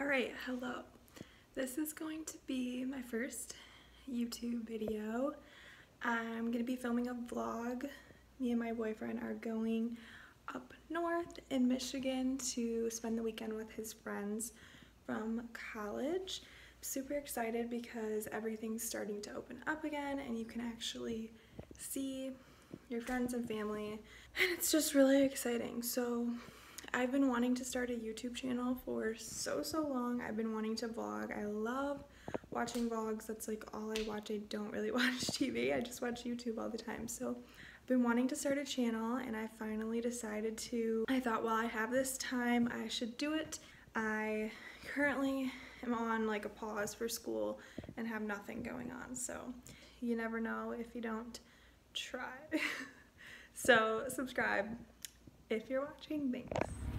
Alright, hello. This is going to be my first YouTube video. I'm to be filming a vlog. Me and my boyfriend are going up north in Michigan to spend the weekend with his friends from college. Super excited because everything's starting to open up again and you can actually see your friends and family and it's just really exciting. So I've been wanting to start a YouTube channel for so, so long. I've been wanting to vlog. I love watching vlogs. That's like all I watch. I don't really watch TV. I just watch YouTube all the time. So I've been wanting to start a channel and I finally decided to. I thought while I have this time, I should do it. I currently am on like a pause for school and have nothing going on. So you never know if you don't try. so subscribe if you're watching. Thanks.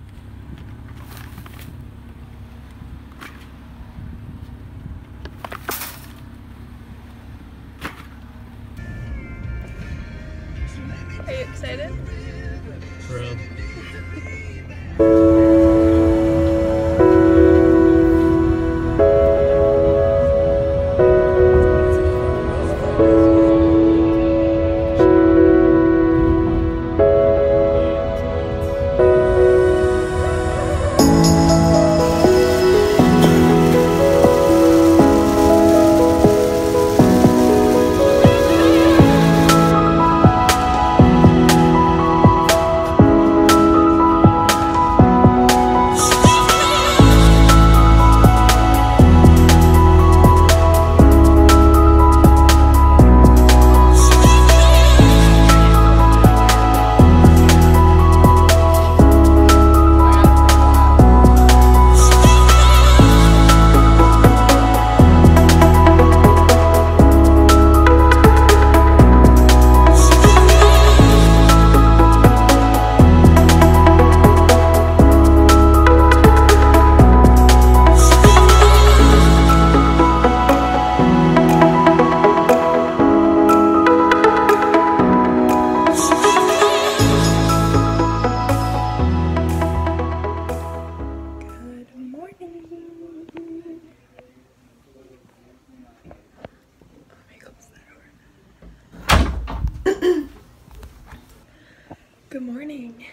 Good morning.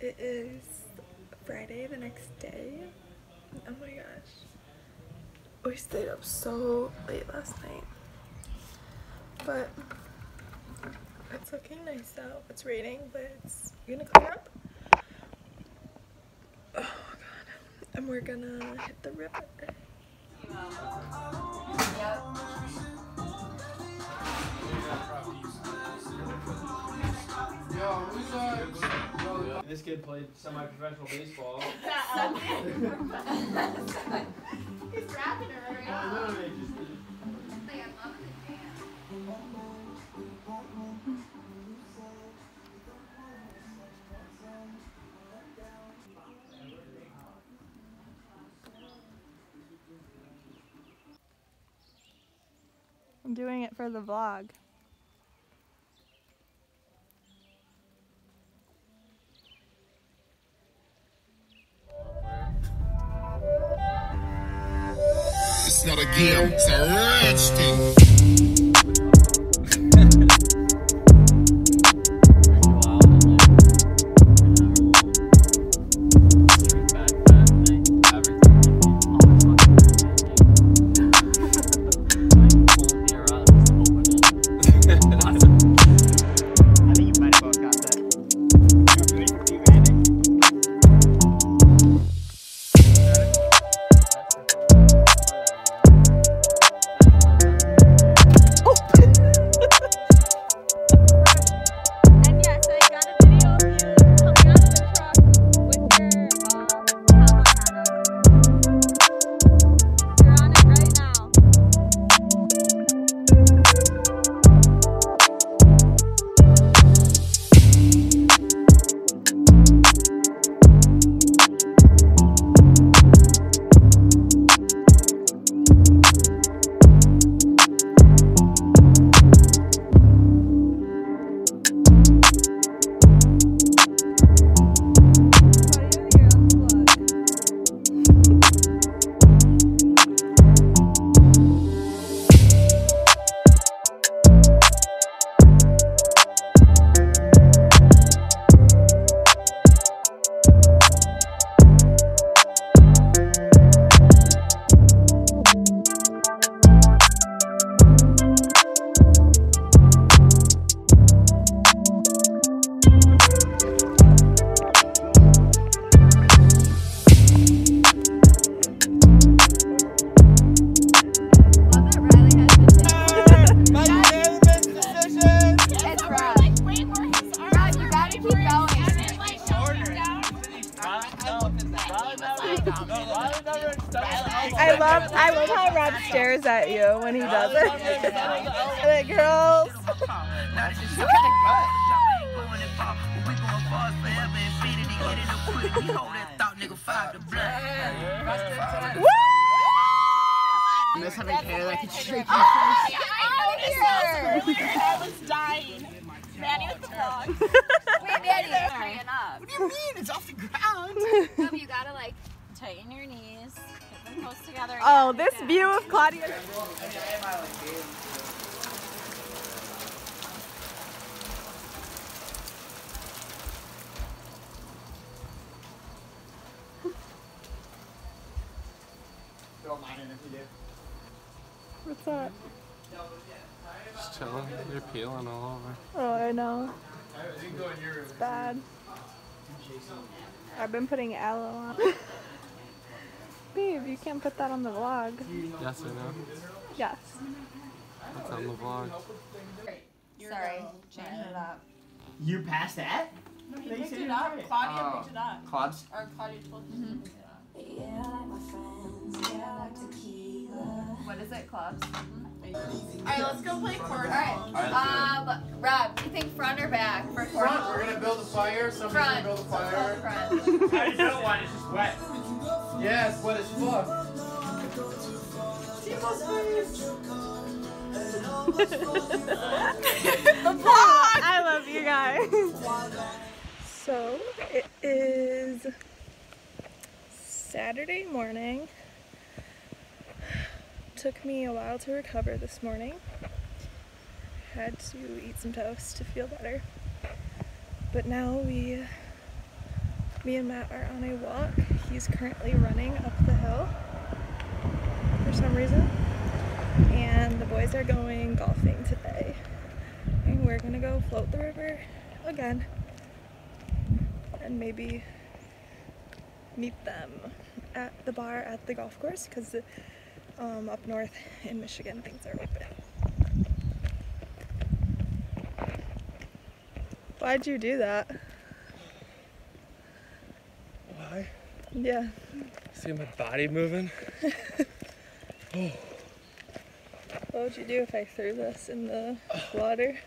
It is Friday, the next day. Oh my gosh. We stayed up so late last night. But it's looking nice out. It's raining, but it's gonna clear up. Oh god. And we're gonna hit the river. This kid played semi-professional baseball. He's rapping her right now. Oh, Literally, just- I'm doing it for the vlog. Not a game, it's a thing. I love I love how Rob stares at you when he does it. the girls. Woo! Miss having hair that can shake oh, I was dying. Manny with the vlog. Wait, Manny, hurry up. What do you mean? It's off the ground. No, you gotta like tighten your knees, get them close together. Oh, this like view of Claudia. Don't mind it if you do. What's that? Just chilling. You're peeling all over. Oh, I know. It's bad. I've been putting aloe on. Babe, you can't put that on the vlog. Yes or no? Yes. That's on the vlog. Sorry, change it up. You passed that? No, he picked it up. Claudia picked it up. Clubs? Or Claudia told him to pick it up. What is it, clubs? Alright, let's go play chorus. Alright, um, Rob, you think front or back for Front, we're gonna build a fire. Somebody's Front. gonna build a fire. go front. How do you know why? It's just wet. Yeah, it's wet as fuck. I love you guys. So it is Saturday morning. Took me a while to recover this morning. Had to eat some toast to feel better. But now we, me and Matt are on a walk. He's currently running up the hill for some reason. And the boys are going golfing today and we're gonna go float the river again and maybe meet them at the bar at the golf course because um, up north in Michigan things are open. Why'd you do that? Yeah. See my body moving? oh. What would you do if I threw this in the water?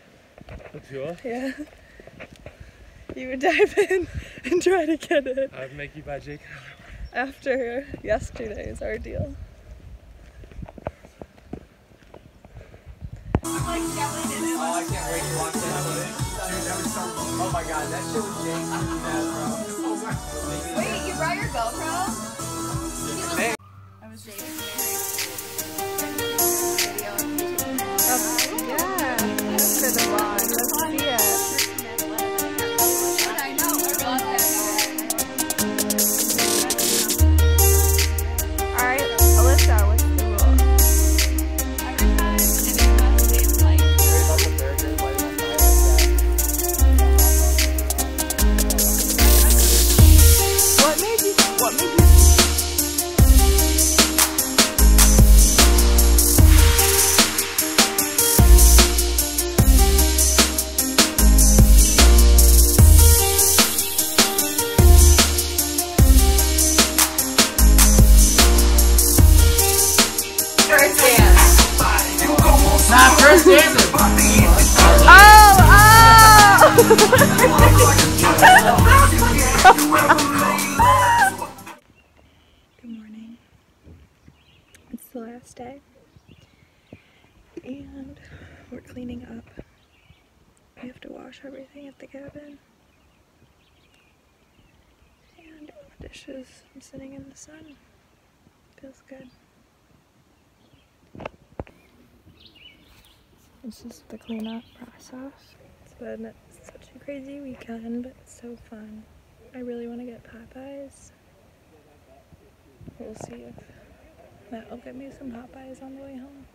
The tool? Yeah. You would dive in and try to get it I'd make you buy Jake. after yesterday's ordeal. Oh, I can't wait to watch that. Oh my god, that shit was janky. Wait, you brought your GoPro? Hey. I was dating. First dancing. Good morning. It's the last day. And we're cleaning up. We have to wash everything at the cabin. And dishes. I'm sitting in the sun. Feels good. This is the cleanup process. It's been such a crazy weekend, but it's so fun. I really want to get Popeyes. We'll see if that'll get me some Popeyes on the way home.